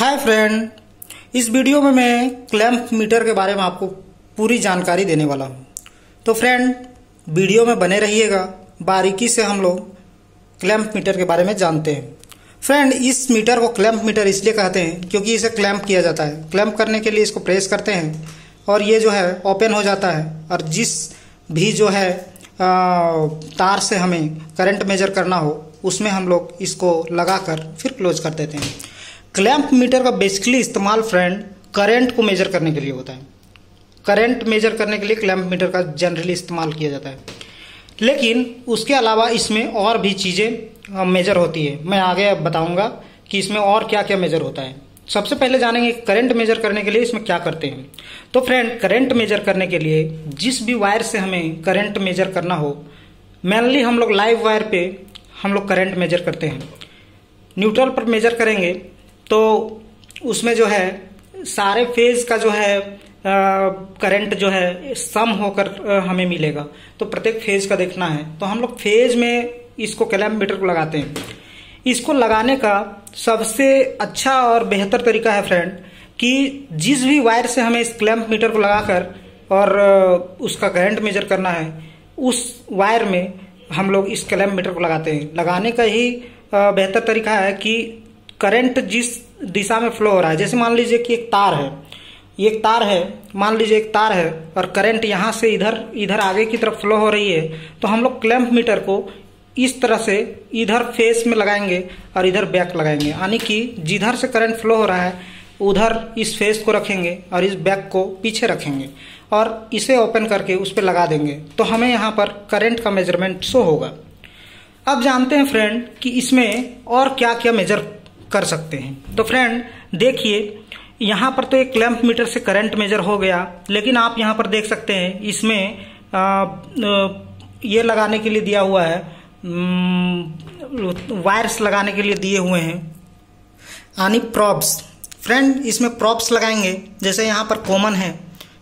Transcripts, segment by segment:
Hi friend इस video में मैं क्लैंप मीटर के बारे में आपको पूरी जानकारी देने वाला हूँ। तो फ्रेंड वीडियो में बने रहिएगा बारीकी से हम लोग क्लैंप मीटर के बारे में जानते हैं। फ्रेंड इस मीटर को क्लैंप मीटर इसलिए कहते हैं क्योंकि इसे क्लैंप किया जाता है। क्लैंप करने के लिए इसको प्रेस करते हैं और ये जो है ओपन हो जाता है। और जिस भी जो है आ, तार से हमें करंट मेजर करना हो उसमें हम लोग इसको लगाकर फिर क्लोज कर देते हैं। क्लैंप मीटर का बेसिकली इस्तेमाल फ्रेंड करंट को मेजर करने के लिए होता है। करंट मेजर करने के लिए क्लैंप मीटर का जनरली इस्तेमाल किया जाता है। लेकिन उसके अलावा इसमें और भी चीज़ें मेजर होती है। मैं आगे बताऊँगा कि इसमें और क्या क्या मेजर होता है। सबसे पहले जानेंगे करंट मेजर करने के लिए इसमें क्या करते हैं। तो फ्रेंड करंट मेजर करने के लिए जिस भी वायर से हमें करंट मेजर करना हो मेनली हम लोग लाइव वायर पे हम लोग करंट मेजर करते हैं। न्यूट्रल पर मेजर करेंगे तो उसमें जो है, सारे फ़ेज़ का जो है करंट जो है सम होकर हमें मिलेगा। तो प्रत्येक फ़ेज़ का देखना है। तो हम लोग फ़ेज़ में इसको कैलम मीटर को लगाते हैं। इसको लगाने का सबसे अच्छा और बेहतर तरीका है फ्रेंड कि जिस भी वायर से हमें इस क्लैम्प मीटर को लगाकर और उसका करंट मेजर करना है, उस वायर में हम लोग इस क्लैम्प मीटर को लगाते हैं। लगाने का ही बेहतर तरीका है कि करंट जिस दिशा में फ्लो हो रहा है, जैसे मान लीजिए कि एक तार है एक तार है, मान लीजिए एक तार है, और करंट यहाँ से इधर इधर आगे की तरफ़ फ्लो हो रही है तो हम लोग क्लैम्प मीटर को इस तरह से इधर फेस में लगाएँगे और इधर बैक लगाएँगे। यानी कि जिधर से करंट फ्लो हो रहा है, उधर इस फेस को रखेंगे और इस बैक को पीछे रखेंगे और इसे ओपन करके उस पर लगा देंगे। तो हमें यहाँ पर करंट का मेज़रमेंट शो होगा। अब जानते हैं फ्रेंड कि इसमें और क्या क्या मेजर कर सकते हैं। तो फ्रेंड देखिए यहाँ पर तो एक क्लैंप मीटर से करंट मेजर हो गया लेकिन आप यहाँ पर देख सकते हैं इसमें आ, ये लगाने के लिए दिया हुआ है वायर्स लगाने के लिए दिए हुए हैं यानी प्रॉप्स फ्रेंड इसमें प्रॉप्स लगाएँगे जैसे यहाँ पर कॉमन है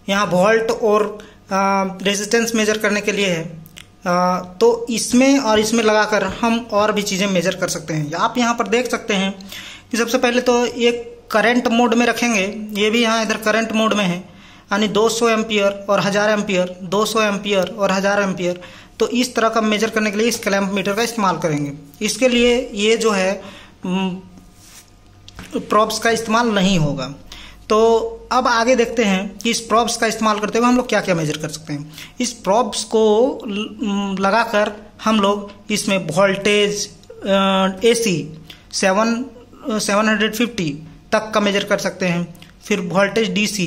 यहाँ वोल्ट और रेजिस्टेंस मेजर करने के लिए है। तो इसमें और इसमें लगाकर हम और भी चीज़ें मेजर कर सकते हैं। आप यहाँ पर देख सकते हैं कि सबसे पहले तो एक करंट मोड में रखेंगे। ये भी यहाँ इधर करंट मोड में है। यानी 200 एम्पियर और हज़ार एम्पियर 200 एम्पियर और हज़ार एम्पियर। तो इस तरह का मेजर करने के लिए इस क्लैम्प मीटर का इस्तेमाल करेंगे। इसके लिए ये जो है प्रॉप्स का इस्तेमाल नहीं होगा। तो अब आगे देखते हैं कि इस प्रॉप्स का इस्तेमाल करते हुए हम लोग क्या क्या मेजर कर सकते हैं। इस प्रॉप्स को लगाकर हम लोग इसमें voltage A C seven seven hundred fifty तक का मेजर कर सकते हैं। फिर वोल्टेज डीसी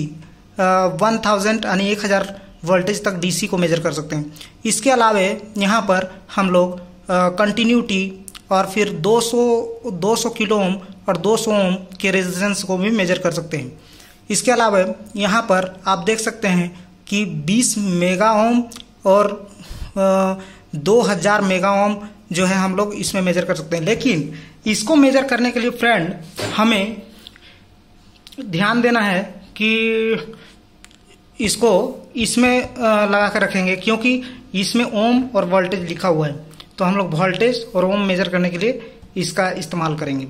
वन थाउज़ेंड यानी एक हज़ार वोल्टेज तक डीसी को मेजर कर सकते हैं। इसके अलावे यहाँ पर हम लोग कंटिन्यूटी और फिर 200 200 किलो ओम और 200 ओम के रेजिस्टेंस को भी मेजर कर सकते हैं। इसके अलावा यहाँ पर आप देख सकते हैं कि 20 मेगा ओम और दो हज़ार मेगा ओम जो है हम लोग इसमें मेजर कर सकते हैं। लेकिन इसको मेजर करने के लिए फ्रेंड हमें ध्यान देना है कि इसको इसमें लगा कर रखेंगे क्योंकि इसमें ओम और वोल्टेज लिखा हुआ है। तो हम लोग वोल्टेज और ओम मेजर करने के लिए इसका इस्तेमाल करेंगे।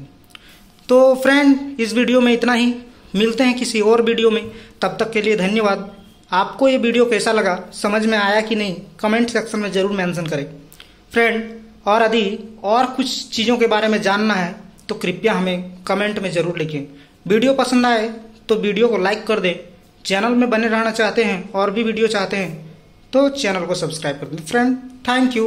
तो फ्रेंड इस वीडियो में इतना ही। मिलते हैं किसी और वीडियो में। तब तक के लिए धन्यवाद। आपको ये वीडियो कैसा लगा, समझ में आया कि नहीं, कमेंट सेक्शन में ज़रूर मेंशन करें। फ्रेंड, और यदि और कुछ चीज़ों के बारे में जानना है तो कृपया हमें कमेंट में ज़रूर लिखें। वीडियो पसंद आए तो वीडियो को लाइक कर दें। चैनल में बने रहना चाहते हैं, और भी वीडियो चाहते हैं तो चैनल को सब्सक्राइब कर दें। Friend, thank you.